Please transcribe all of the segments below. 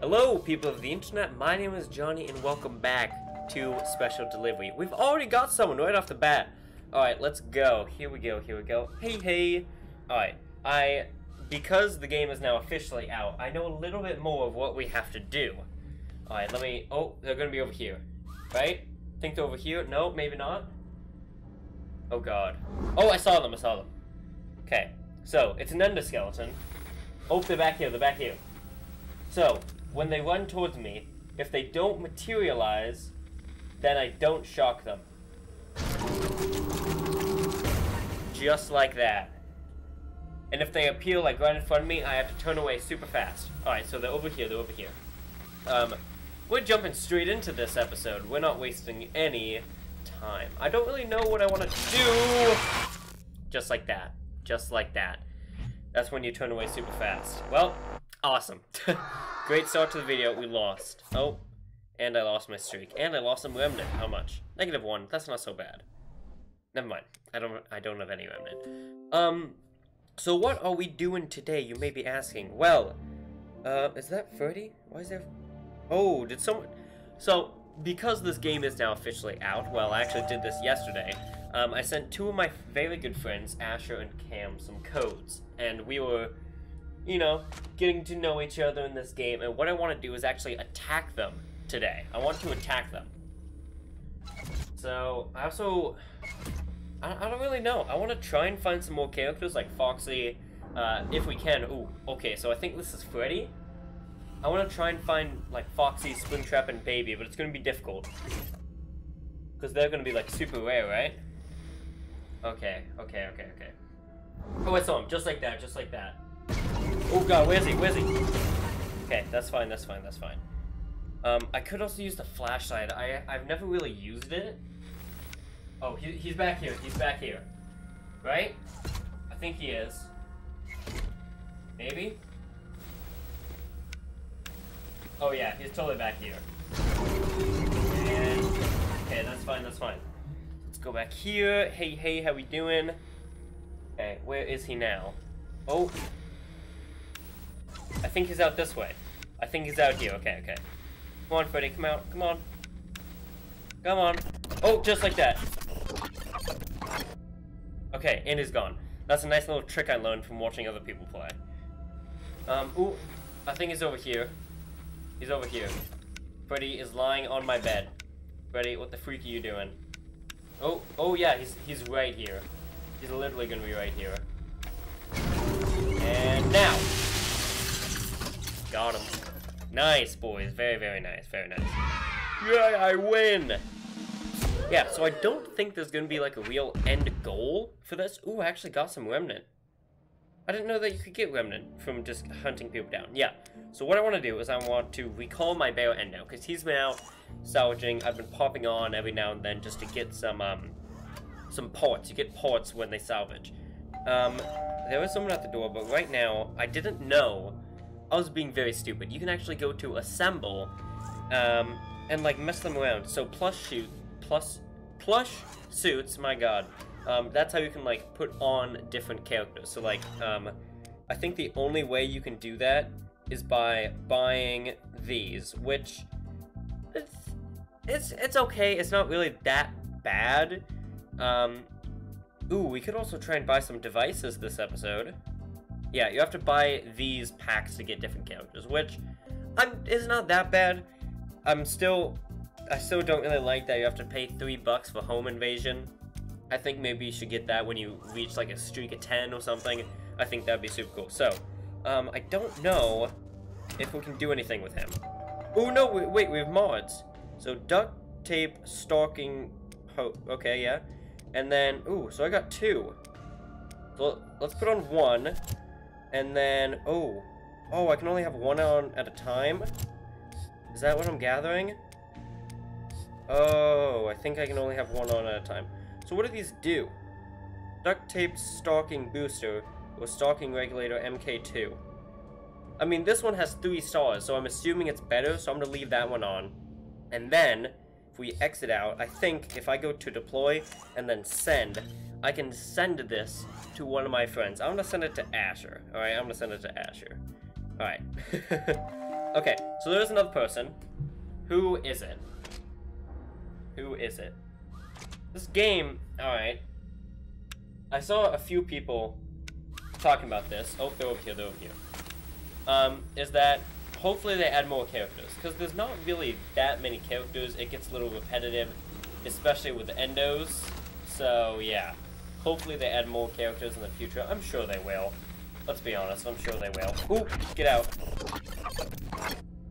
Hello, people of the internet. My name is Jonny, and welcome back to Special Delivery. We've already got someone right off the bat. Alright, let's go. Here we go, here we go. Hey, hey. Alright, I... Because the game is now officially out, I know a little bit more of what we have to do. Alright, let me... Oh, they're gonna be over here. Right? Think they're over here? No, maybe not. Oh, God. Oh, I saw them, I saw them. Okay, so, it's an endoskeleton. Oh, they're back here, they're back here. So, when they run towards me, if they don't materialize, then I don't shock them. Just like that. And if they appear like right in front of me, I have to turn away super fast. Alright, so they're over here, they're over here. Um, we're jumping straight into this episode. We're not wasting any time. I don't really know what I want to do. Just like that. Just like that. That's when you turn away super fast. Well, awesome. Great start to the video. We lost. Oh, and I lost my streak. And I lost some remnant. How much? Negative one. That's not so bad. Never mind. I don't. I don't have any remnant. Um. So what are we doing today? You may be asking. Well, uh, is that Freddy? Why is there? Oh, did someone? So because this game is now officially out. Well, I actually did this yesterday. Um, I sent two of my very good friends, Asher and Cam, some codes, and we were you know, getting to know each other in this game. And what I want to do is actually attack them today. I want to attack them. So, I also... I, I don't really know. I want to try and find some more characters like Foxy, uh, if we can. Ooh, okay, so I think this is Freddy. I want to try and find, like, Foxy, Springtrap, and Baby, but it's going to be difficult. Because they're going to be, like, super rare, right? Okay, okay, okay, okay. Oh, I saw him. Just like that, just like that. Oh god, where's he? Where's he? Okay, that's fine, that's fine, that's fine. Um, I could also use the flashlight. I, I've never really used it. Oh, he, he's back here. He's back here. Right? I think he is. Maybe? Oh yeah, he's totally back here. And, okay, that's fine, that's fine. Let's go back here. Hey, hey, how we doing? Okay, where is he now? Oh, I think he's out this way. I think he's out here. Okay, okay. Come on, Freddy. Come out. Come on. Come on. Oh, just like that. Okay, and he's gone. That's a nice little trick I learned from watching other people play. Um, ooh. I think he's over here. He's over here. Freddy is lying on my bed. Freddy, what the freak are you doing? Oh, oh yeah, he's, he's right here. He's literally gonna be right here. And now! Got him. Nice, boys. Very, very nice. Very nice. Yeah, I win! Yeah, so I don't think there's gonna be like a real end goal for this. Ooh, I actually got some remnant. I didn't know that you could get remnant from just hunting people down. Yeah, so what I want to do is I want to recall my bear endo, because he's been out salvaging. I've been popping on every now and then just to get some, um, some parts. You get parts when they salvage. Um, there was someone at the door, but right now, I didn't know I was being very stupid. You can actually go to assemble, um, and like mess them around. So plush shoot, plus plush suits. My God, um, that's how you can like put on different characters. So like, um, I think the only way you can do that is by buying these, which it's it's it's okay. It's not really that bad. Um, ooh, we could also try and buy some devices this episode. Yeah, you have to buy these packs to get different characters, which I'm, is not that bad. I'm still, I still don't really like that you have to pay three bucks for home invasion. I think maybe you should get that when you reach like a streak of 10 or something. I think that'd be super cool. So, um, I don't know if we can do anything with him. Oh no, wait, wait, we have mods. So duct tape, stalking, ho okay, yeah. And then, ooh, so I got two. So let's put on one. And then, oh, oh, I can only have one on at a time? Is that what I'm gathering? Oh, I think I can only have one on at a time. So what do these do? Duct tape stalking booster or stalking regulator MK2. I mean, this one has three stars, so I'm assuming it's better, so I'm to leave that one on. And then, if we exit out, I think if I go to deploy and then send, I can send this to one of my friends. I'm gonna send it to Asher. Alright, I'm gonna send it to Asher. Alright. Okay, so there's another person. Who is it? Who is it? This game, alright. I saw a few people talking about this. Oh, they're over here, they're over here. Um, is that hopefully they add more characters. Because there's not really that many characters. It gets a little repetitive, especially with the endos. So, yeah. Hopefully they add more characters in the future. I'm sure they will. Let's be honest, I'm sure they will. Ooh, get out.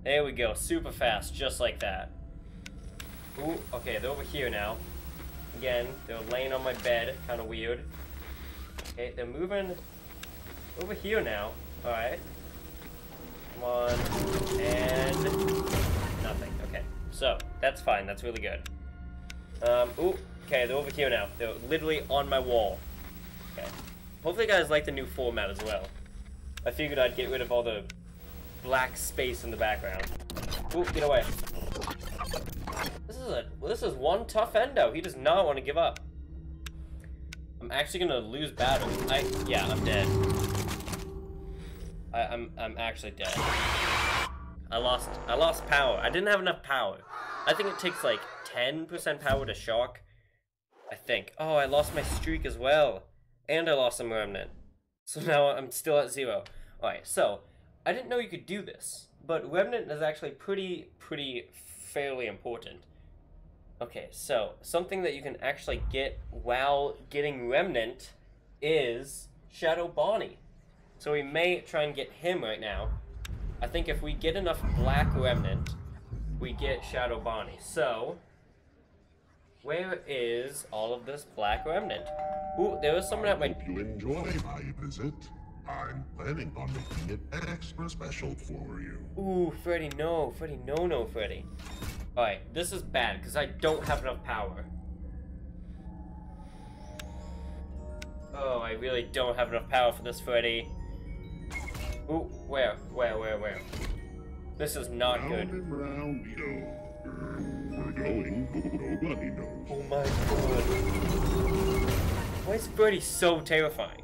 There we go, super fast, just like that. Ooh, okay, they're over here now. Again, they're laying on my bed, kind of weird. Okay, they're moving over here now. Alright. Come on. And nothing. Okay. So, that's fine. That's really good. Um, ooh, okay, they're over here now. They're literally on my wall. Okay. Hopefully you guys like the new format as well. I figured I'd get rid of all the black space in the background. Ooh, get away. This is a this is one tough endo. He does not want to give up. I'm actually gonna lose battle. I yeah, I'm dead. I, I'm I'm actually dead. I lost I lost power. I didn't have enough power. I think it takes like 10% power to shock. I think. Oh, I lost my streak as well. And I lost some remnant. So now I'm still at zero. Alright, so I didn't know you could do this, but remnant is actually pretty, pretty fairly important. Okay, so something that you can actually get while getting remnant is Shadow Bonnie. So we may try and get him right now. I think if we get enough black remnant, we get Shadow Bonnie. So, where is all of this black remnant? Ooh, there was someone at my... You enjoy my visit. I'm planning on making it extra special for you. Ooh, Freddy, no. Freddy, no, no, Freddy. Alright, this is bad, because I don't have enough power. Oh, I really don't have enough power for this, Freddy. Ooh, where? Where, where, where? This is not round good. and round. We're going, nobody knows. Oh my god. Why is Freddy so terrifying?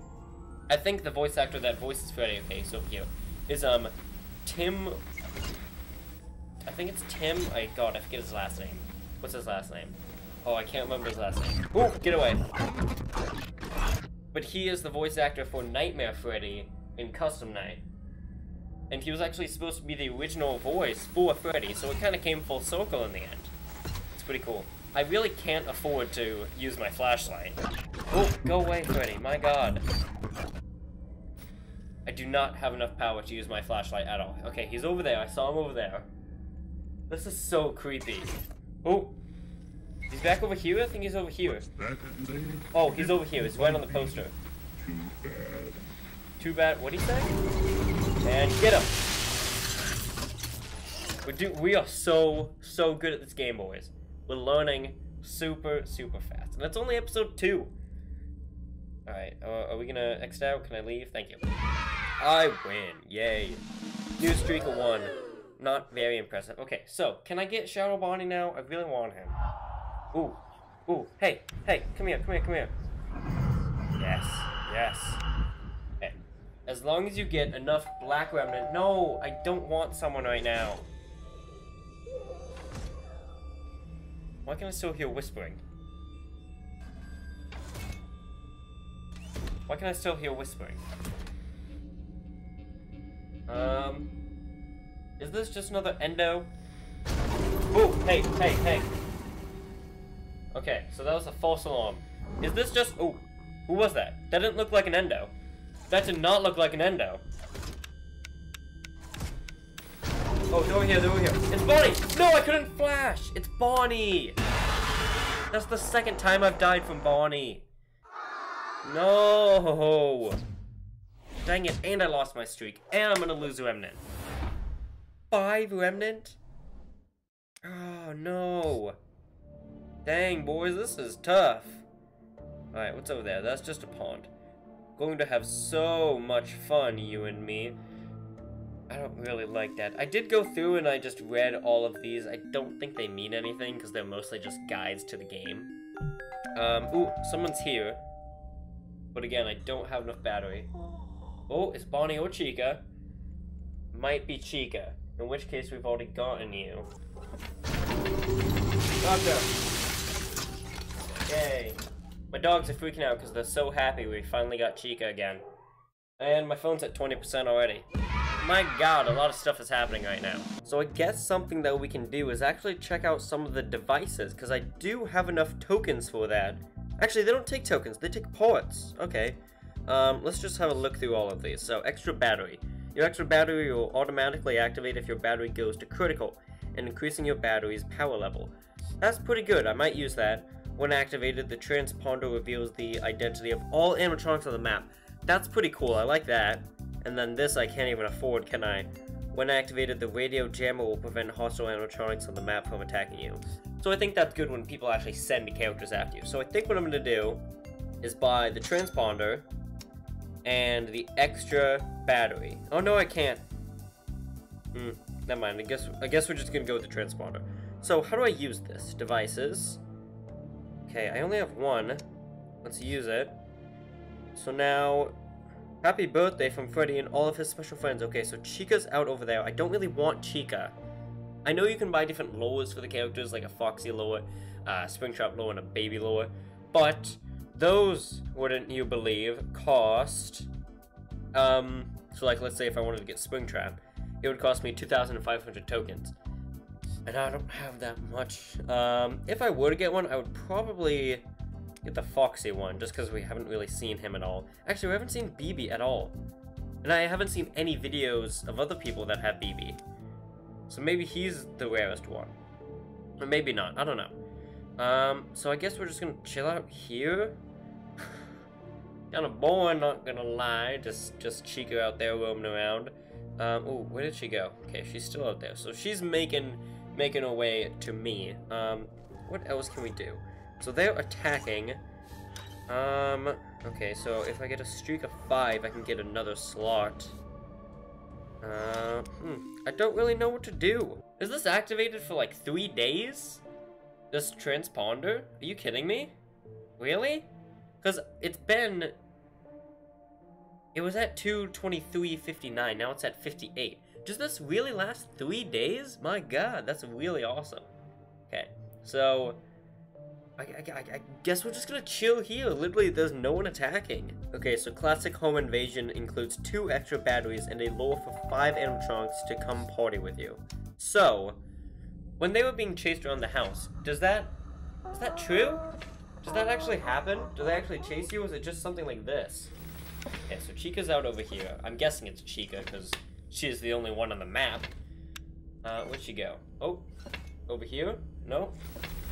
I think the voice actor that voices Freddy, okay, so here, is, um, Tim... I think it's Tim, I god, I forget his last name. What's his last name? Oh, I can't remember his last name. Ooh, get away. But he is the voice actor for Nightmare Freddy in Custom Night. And he was actually supposed to be the original voice for Freddy, so it kind of came full circle in the end. It's pretty cool. I really can't afford to use my flashlight. Oh, go away, Freddy, my god. I do not have enough power to use my flashlight at all. Okay, he's over there. I saw him over there. This is so creepy. Oh, he's back over here? I think he's over here. That you say? Oh, he's over here. He's right on the poster. Too bad. Too bad. What do you say? And get him. We do. We are so so good at this game, boys. We're learning super super fast, and it's only episode two. All right. Uh, are we gonna exit out? Can I leave? Thank you. I win. Yay. New streak of one. Not very impressive. Okay, so can I get Shadow Bonnie now? I really want him. Ooh. Ooh. Hey. Hey. Come here. Come here. Come here. Yes. Yes. As long as you get enough black remnant. No, I don't want someone right now. Why can I still hear whispering? Why can I still hear whispering? Um, is this just another endo? Oh, hey, hey, hey. Okay, so that was a false alarm. Is this just, oh, who was that? That didn't look like an endo. That did not look like an endo. Oh, they're over here, they're over here. It's Bonnie! No, I couldn't flash! It's Bonnie! That's the second time I've died from Bonnie. No! Dang it, and I lost my streak. And I'm gonna lose Remnant. Five Remnant? Oh, no. Dang, boys, this is tough. Alright, what's over there? That's just a pond. Going to have so much fun, you and me. I don't really like that. I did go through and I just read all of these. I don't think they mean anything because they're mostly just guides to the game. Um, ooh, someone's here. But again, I don't have enough battery. Oh, it's Bonnie or Chica. Might be Chica. In which case, we've already gotten you. Doctor! Yay. My dogs are freaking out because they're so happy we finally got Chica again. And my phone's at 20% already. My god, a lot of stuff is happening right now. So I guess something that we can do is actually check out some of the devices, because I do have enough tokens for that. Actually, they don't take tokens, they take ports. Okay. Um, let's just have a look through all of these. So, extra battery. Your extra battery will automatically activate if your battery goes to critical, and increasing your battery's power level. That's pretty good, I might use that. When activated, the transponder reveals the identity of all animatronics on the map. That's pretty cool, I like that. And then this I can't even afford, can I? When activated, the radio jammer will prevent hostile animatronics on the map from attacking you. So I think that's good when people actually send characters after you. So I think what I'm going to do is buy the transponder and the extra battery. Oh no, I can't. Hmm, never mind. I guess I guess we're just gonna go with the transponder. So how do I use this? Devices. Okay, I only have one. Let's use it. So now, happy birthday from Freddy and all of his special friends. Okay, so Chica's out over there. I don't really want Chica. I know you can buy different lures for the characters, like a Foxy lure, uh, Springtrap lure, and a Baby lure, but those, wouldn't you believe, cost, um, so like, let's say if I wanted to get Springtrap, it would cost me 2,500 tokens. And I don't have that much. Um, if I were to get one, I would probably get the Foxy one, just because we haven't really seen him at all. Actually, we haven't seen BB at all. And I haven't seen any videos of other people that have BB. So maybe he's the rarest one. Or maybe not, I don't know. Um, so I guess we're just gonna chill out here. kind of boring, not gonna lie. Just, just Chica out there roaming around. Um, oh, where did she go? Okay, she's still out there. So she's making, making her way to me. Um, what else can we do? So they're attacking. Um, okay, so if I get a streak of five, I can get another slot. Uh, hmm, I don't really know what to do. Is this activated for like three days? This transponder? Are you kidding me? Really? Because it's been... It was at 223.59, now it's at 58. Does this really last three days? My god, that's really awesome. Okay, so I, I, I, guess we're just gonna chill here. Literally, there's no one attacking. Okay, so classic home invasion includes two extra batteries and a lure for five animatronics to come party with you. So, when they were being chased around the house, does that, is that true? Does that actually happen? Do they actually chase you, or is it just something like this? Okay, so Chica's out over here. I'm guessing it's Chica, because she is the only one on the map. Uh, where'd she go? Oh, over here? No?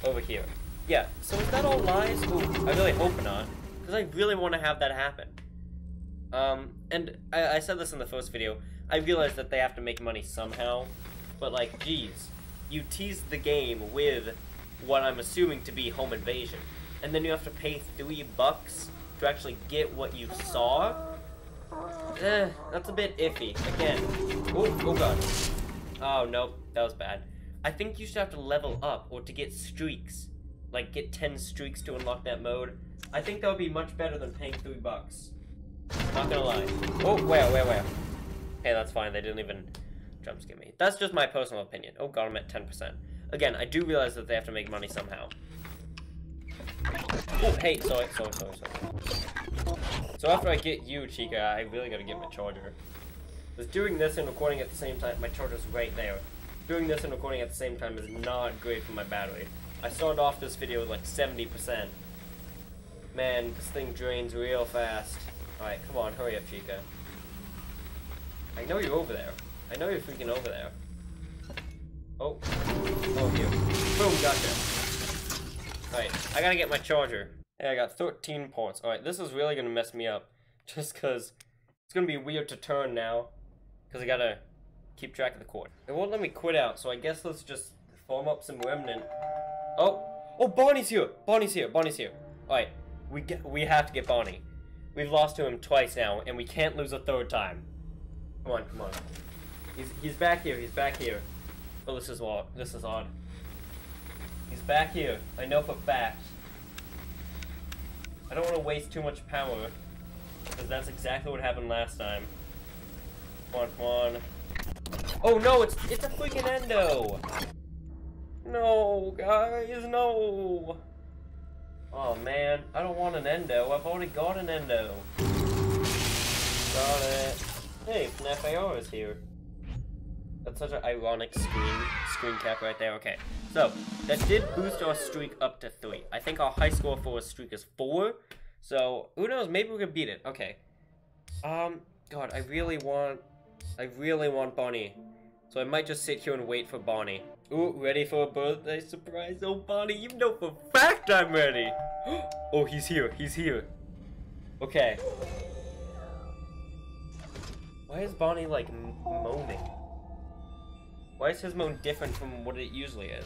Over here. Yeah, so is that all lies? Ooh, I really hope not, because I really want to have that happen. Um, and I, I said this in the first video, I realized that they have to make money somehow, but like, geez, you teased the game with what I'm assuming to be home invasion, and then you have to pay three bucks to actually get what you saw? Eh, that's a bit iffy. Again, oh, oh god. Oh, nope, that was bad. I think you should have to level up, or to get streaks like get 10 streaks to unlock that mode. I think that would be much better than paying three bucks. Not gonna lie. Oh, where, where, where? Hey, that's fine. They didn't even jump scare me. That's just my personal opinion. Oh god, I'm at 10%. Again, I do realize that they have to make money somehow. Oh, hey, sorry, sorry, sorry, sorry. So after I get you, Chica, I really gotta get my charger. Because doing this and recording at the same time, my charger's right there. Doing this and recording at the same time is not great for my battery. I started off this video with like 70%. Man, this thing drains real fast. Alright, come on, hurry up, Chica. I know you're over there. I know you're freaking over there. Oh. Oh, you. Boom, gotcha. Alright, I gotta get my charger. Hey, I got 13 ports. Alright, this is really gonna mess me up. Just cause it's gonna be weird to turn now. Cause I gotta keep track of the cord. It won't let me quit out, so I guess let's just form up some remnant Oh, oh, Bonnie's here. Bonnie's here. Bonnie's here. All right, we get, we have to get Bonnie. We've lost to him twice now, and we can't lose a third time. Come on, come on. He's he's back here. He's back here. Oh, this is odd. This is odd. He's back here. I know for fact. I don't want to waste too much power, because that's exactly what happened last time. Come on, come on. Oh no, it's it's a freaking endo. No, guys, no. Oh man, I don't want an endo. I've already got an endo. Got it. Hey, FNAF AR is here. That's such an ironic screen screen cap right there. Okay, so that did boost our streak up to three. I think our high score for a streak is four. So who knows? Maybe we can beat it. Okay. Um. God, I really want. I really want Bonnie. So I might just sit here and wait for Bonnie. Ooh, ready for a birthday surprise? Oh, Bonnie, you know for fact I'm ready. oh, he's here. He's here. Okay. Why is Bonnie like moaning? Why is his moan different from what it usually is?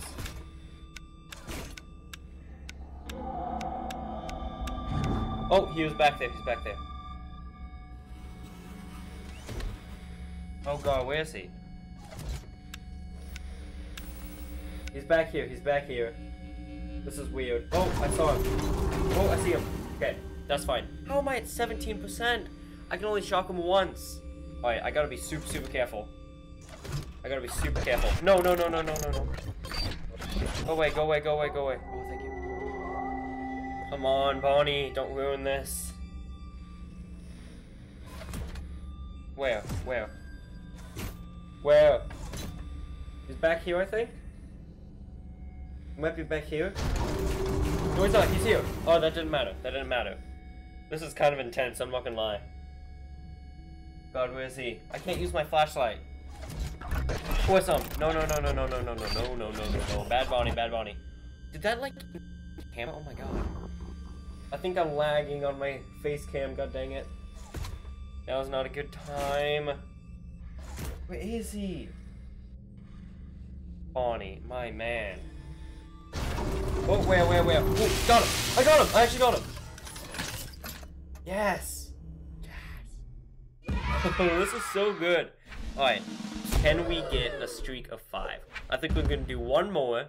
Oh, he was back there. He's back there. Oh god, where is he? He's back here. He's back here. This is weird. Oh, I saw him. Oh, I see him. Okay, that's fine. How am I at 17%? I can only shock him once. Alright, I gotta be super, super careful. I gotta be super careful. No, no, no, no, no, no, no. Go away, go away, go away, go away. Oh, thank you. Come on, Bonnie, don't ruin this. Where? Where? Where? He's back here, I think? Might be back here. No, he's not. He's here. Oh, that didn't matter. That didn't matter. This is kind of intense. I'm not gonna lie. God, where is he? I can't use my flashlight. What's some? No, no, no, no, no, no, no, no, no, no, no, no, no. Bad Bonnie, bad Bonnie. Did that like cam? Oh my god. I think I'm lagging on my face cam. God dang it. That was not a good time. Where is he? Bonnie, my man. Oh, where, where, where? Oh, got him! I got him! I actually got him! Yes! Yes! this is so good. Alright, can we get a streak of five? I think we're gonna do one more,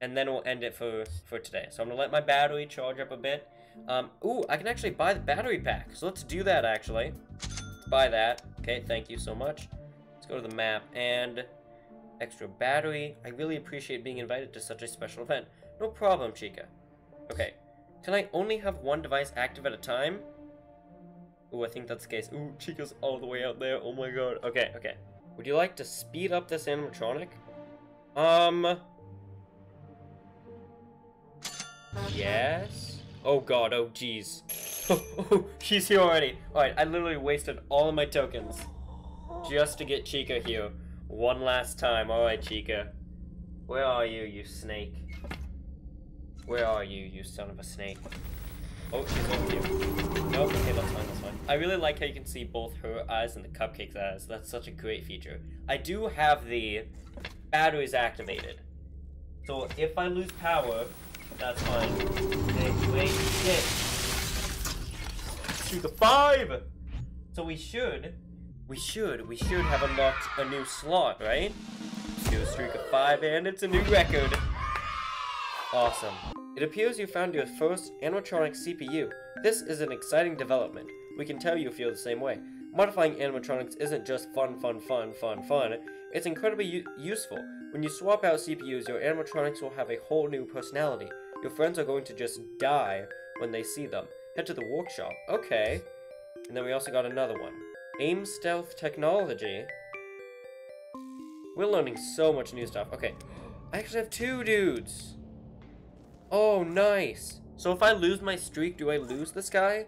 and then we'll end it for, for today. So I'm gonna let my battery charge up a bit. Um, ooh, I can actually buy the battery pack. So let's do that, actually. Let's buy that. Okay, thank you so much. Let's go to the map, and extra battery. I really appreciate being invited to such a special event. No problem, Chica. Okay. Can I only have one device active at a time? Ooh, I think that's the case. Ooh, Chica's all the way out there. Oh my god. Okay, okay. Would you like to speed up this animatronic? Um... Yes? Oh god, oh jeez. oh, she's here already. Alright, I literally wasted all of my tokens just to get Chica here. One last time. Alright, Chica. Where are you, you snake? Where are you, you son of a snake? Oh, she's over here. Nope, okay, that's fine, that's fine. I really like how you can see both her eyes and the cupcake's eyes. That's such a great feature. I do have the batteries activated. So if I lose power, that's fine. Wait, wait, shit. Streak of five! So we should, we should, we should have unlocked a new slot, right? Do a streak of five and it's a new record. Awesome. It appears you found your first animatronic CPU. This is an exciting development. We can tell you feel the same way. Modifying animatronics isn't just fun, fun, fun, fun, fun. It's incredibly useful. When you swap out CPUs, your animatronics will have a whole new personality. Your friends are going to just die when they see them. Head to the workshop. Okay. And then we also got another one. AIM Stealth Technology. We're learning so much new stuff. Okay. I actually have two dudes. Oh, nice. So if I lose my streak, do I lose this guy?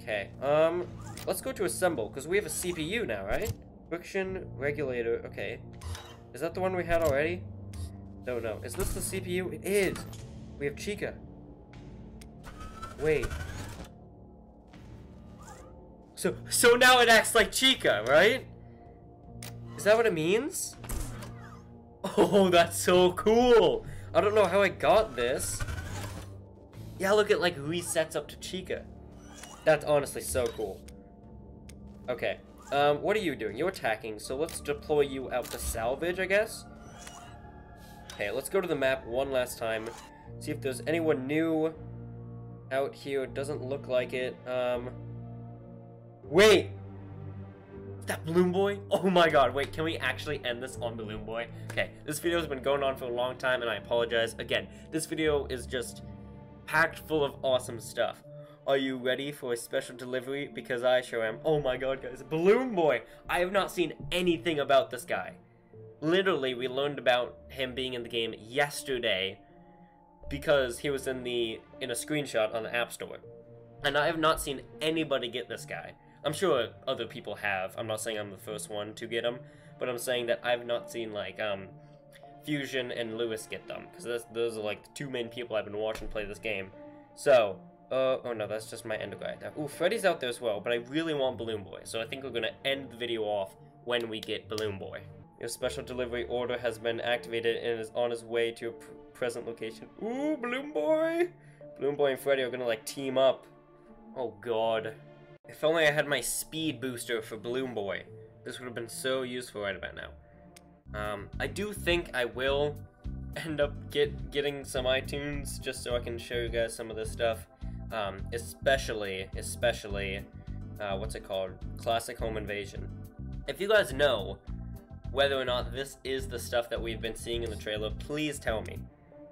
Okay, um, let's go to assemble, because we have a CPU now, right? Friction regulator, okay. Is that the one we had already? No, no. Is this the CPU? It is. We have Chica. Wait. So, so now it acts like Chica, right? Is that what it means? Oh, that's so cool. I don't know how I got this. Yeah, look at like who he sets up to Chica. That's honestly so cool. Okay. Um, what are you doing? You're attacking, so let's deploy you out to salvage, I guess? Okay, let's go to the map one last time. See if there's anyone new out here. It doesn't look like it. Um, wait! That Balloon Boy? Oh my god, wait, can we actually end this on Balloon Boy? Okay, this video has been going on for a long time and I apologize. Again, this video is just packed full of awesome stuff. Are you ready for a special delivery? Because I sure am. Oh my god, guys, Balloon Boy! I have not seen anything about this guy. Literally, we learned about him being in the game yesterday because he was in the in a screenshot on the App Store. And I have not seen anybody get this guy. I'm sure other people have. I'm not saying I'm the first one to get them, but I'm saying that I've not seen like um Fusion and Lewis get them because those are like the two main people I've been watching play this game. So, uh, oh no, that's just my ender guy. Ooh, Freddy's out there as well, but I really want Balloon Boy, so I think we're gonna end the video off when we get Balloon Boy. Your special delivery order has been activated and is on its way to your present location. Ooh, Balloon Boy! Balloon Boy and Freddy are gonna like team up. Oh god. If only I had my speed booster for Balloon Boy. This would have been so useful right about now. Um, I do think I will end up get getting some iTunes just so I can show you guys some of this stuff. Um, especially, especially, uh, what's it called? Classic Home Invasion. If you guys know whether or not this is the stuff that we've been seeing in the trailer, please tell me.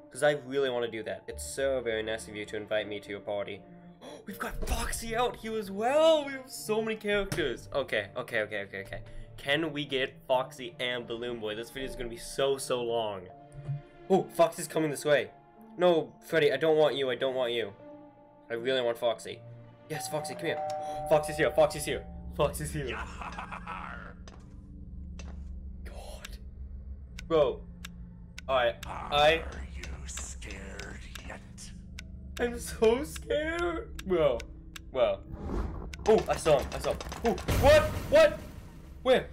Because I really want to do that. It's so very nice of you to invite me to your party. We've got Foxy out here as well! We have so many characters! Okay, okay, okay, okay, okay. Can we get Foxy and Balloon Boy? This video is going to be so, so long. Oh, Foxy's coming this way. No, Freddy, I don't want you, I don't want you. I really want Foxy. Yes, Foxy, come here. Foxy's here, Foxy's here. Foxy's here. God. Bro. Alright, I... I'm so scared. Bro. Well. Oh, I saw him. I saw him. Oh, what? What? Where?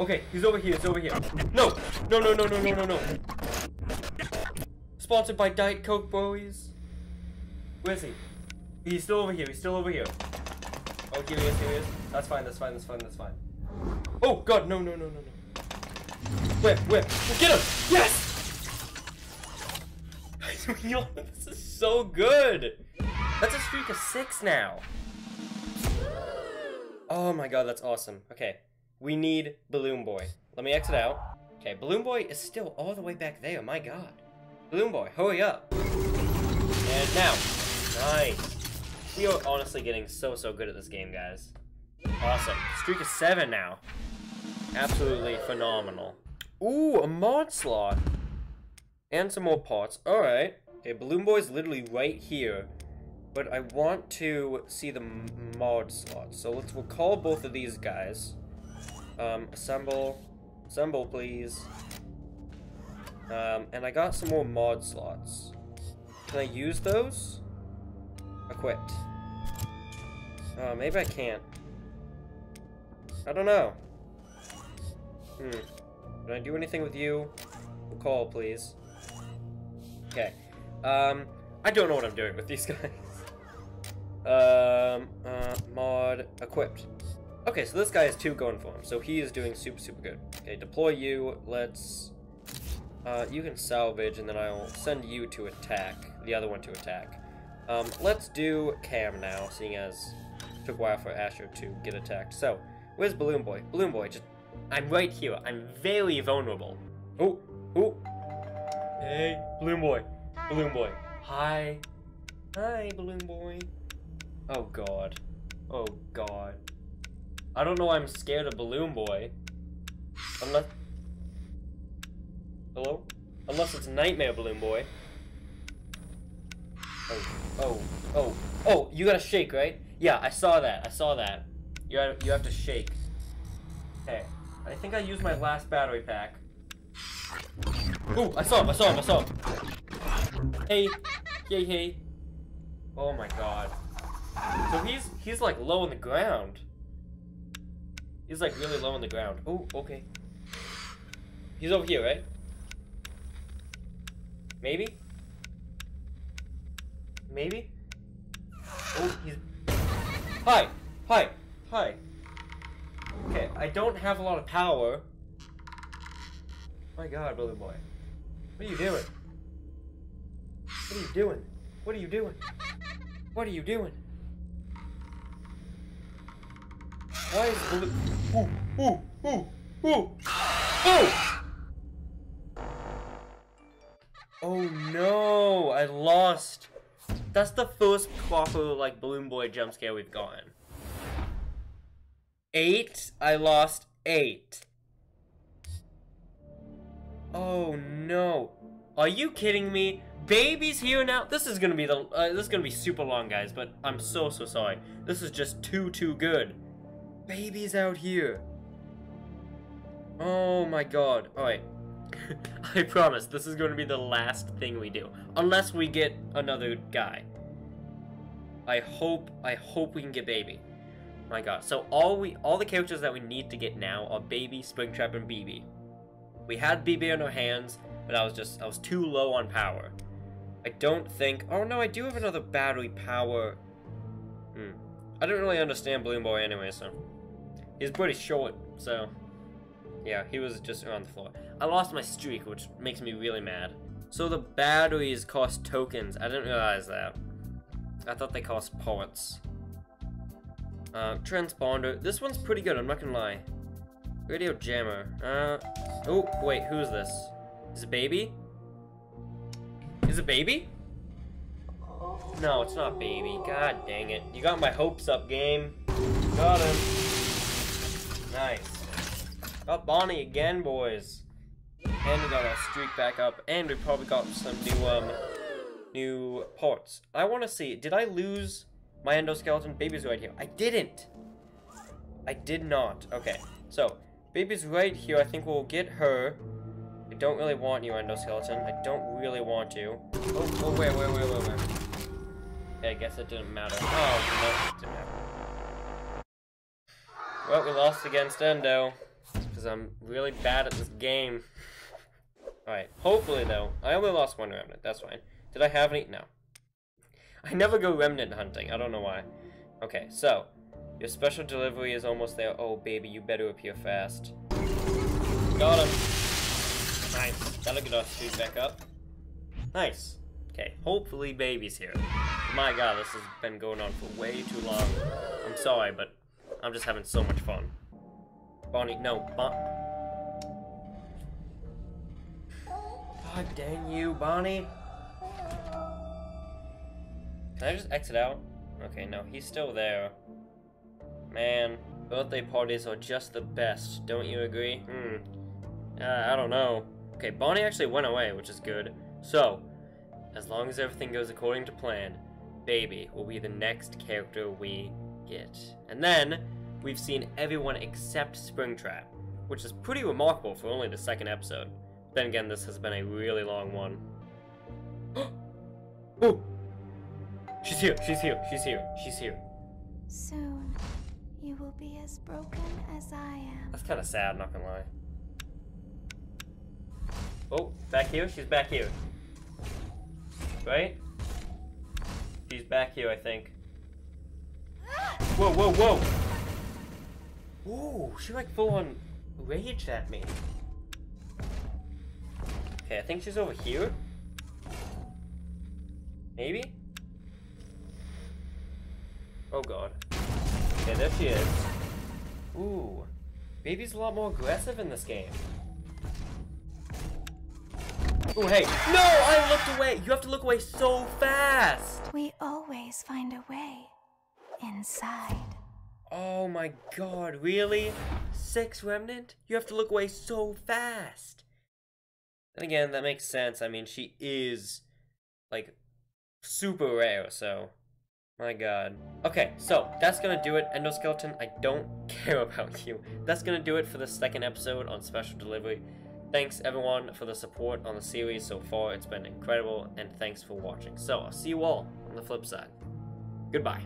Okay, he's over here. He's over here. No. No, no, no, no, no, no, no. Sponsored by Diet Coke, boys. Where is he? He's still over here. He's still over here. Oh, here he is. Here he is. That's fine. That's fine. That's fine. That's fine. Oh, God. No, no, no, no, no. Where? Where? Get him! Yes! this is so good! That's a streak of six now. Oh my god, that's awesome. Okay, we need Balloon Boy. Let me exit out. Okay, Balloon Boy is still all the way back there, my god. Balloon Boy, hurry up. And now, nice. We are honestly getting so, so good at this game, guys. Awesome. Streak of seven now. Absolutely phenomenal. Ooh, a mod slot. And some more parts. Alright. Okay, Balloon Boy's literally right here. But I want to see the mod slots. So let's we'll call both of these guys. Um, assemble. Assemble, please. Um, and I got some more mod slots. Can I use those? Equipped. Oh, maybe I can't. I don't know. Hmm. Can I do anything with you? Call, please. Okay. Um, I don't know what I'm doing with these guys. um, uh, mod equipped. Okay, so this guy has two going for him, so he is doing super, super good. Okay, deploy you. Let's, uh, you can salvage, and then I'll send you to attack, the other one to attack. Um, let's do Cam now, seeing as took a while for Asher to get attacked. So, where's Balloon Boy? Balloon Boy, just, I'm right here. I'm very vulnerable. Oh, oh. Hey, Balloon Boy. Balloon Boy. Hi. Hi, Balloon Boy. Oh, God. Oh, God. I don't know why I'm scared of Balloon Boy. Unless... Hello? Unless it's Nightmare Balloon Boy. Oh, oh, oh, oh, you gotta shake, right? Yeah, I saw that, I saw that. You have, you have to shake. Okay, I think I used my last battery pack. Oh, I saw him, I saw him, I saw him. Hey, hey, hey. Oh my god. So he's he's like low on the ground. He's like really low on the ground. Oh, okay. He's over here, right? Maybe? Maybe? Oh, he's... Hi! Hi! Hi! Okay, I don't have a lot of power. My god, Billy Boy. What are you doing? What are you doing? What are you doing? What are you doing? Why is blue? Ooh, ooh, ooh, ooh, ooh! Oh no, I lost. That's the first proper, like, Balloon Boy jump scare we've gotten. Eight, I lost eight. Oh no. Are you kidding me? Baby's here now? This is gonna be the, uh, this is gonna be super long, guys, but I'm so, so sorry. This is just too, too good. Baby's out here. Oh my god. Alright. I promise, this is going to be the last thing we do. Unless we get another guy. I hope, I hope we can get Baby. My god. So all we, all the characters that we need to get now are Baby, Springtrap, and BB. We had BB in our hands, but I was just, I was too low on power. I don't think, oh no, I do have another battery power. Hmm. I don't really understand Balloon Boy anyway, so. He's pretty short, so. Yeah, he was just on the floor. I lost my streak, which makes me really mad. So the batteries cost tokens. I didn't realize that. I thought they cost points. Uh, transponder. This one's pretty good, I'm not gonna lie. Radio jammer. Uh, oh, wait, who's this? Is it baby? Is it baby? No, it's not baby. God dang it. You got my hopes up, game. Got him. Nice. Got Bonnie again, boys. And we got our streak back up, and we probably got some new, um, new parts. I want to see, did I lose my endoskeleton? Baby's right here. I didn't. I did not. Okay, so, baby's right here. I think we'll get her. I don't really want you, endoskeleton. I don't really want you. Oh, oh, wait, wait, wait, wait, wait. Yeah, I guess it didn't matter. Oh, no, it didn't matter. Well, we lost against Endo because I'm really bad at this game. Alright, hopefully though, I only lost one remnant, that's fine. Did I have any? No. I never go remnant hunting, I don't know why. Okay, so, your special delivery is almost there. Oh baby, you better appear fast. Got him! Nice, that'll get our streak back up. Nice. Okay, hopefully baby's here. My god, this has been going on for way too long. I'm sorry, but I'm just having so much fun. Bonnie, no, Bon. God dang you, Bonnie. Can I just exit out? Okay, no, he's still there. Man, birthday parties are just the best, don't you agree? Hmm. Uh, I don't know. Okay, Bonnie actually went away, which is good. So, as long as everything goes according to plan, Baby will be the next character we get. And then, we've seen everyone except Springtrap, which is pretty remarkable for only the second episode. Then again, this has been a really long one. oh! She's here, she's here, she's here, she's here. Soon, as broken as I am. That's kind of sad, not gonna lie. Oh, back here? She's back here. Right? She's back here, I think. Whoa, whoa, whoa! Ooh, she like full on raged at me. Okay, I think she's over here. Maybe? Oh god. Okay, there she is. Ooh. Baby's a lot more aggressive in this game. Oh, hey. No, I looked away. You have to look away so fast. We always find a way inside. Oh my god, really? Six Remnant? You have to look away so fast. Then again, that makes sense. I mean, she is, like, super rare, so... My god. Okay, so, that's gonna do it, Endoskeleton. I don't care about you. That's gonna do it for the second episode on Special Delivery. Thanks, everyone, for the support on the series so far. It's been incredible, and thanks for watching. So, I'll see you all on the flip side. Goodbye.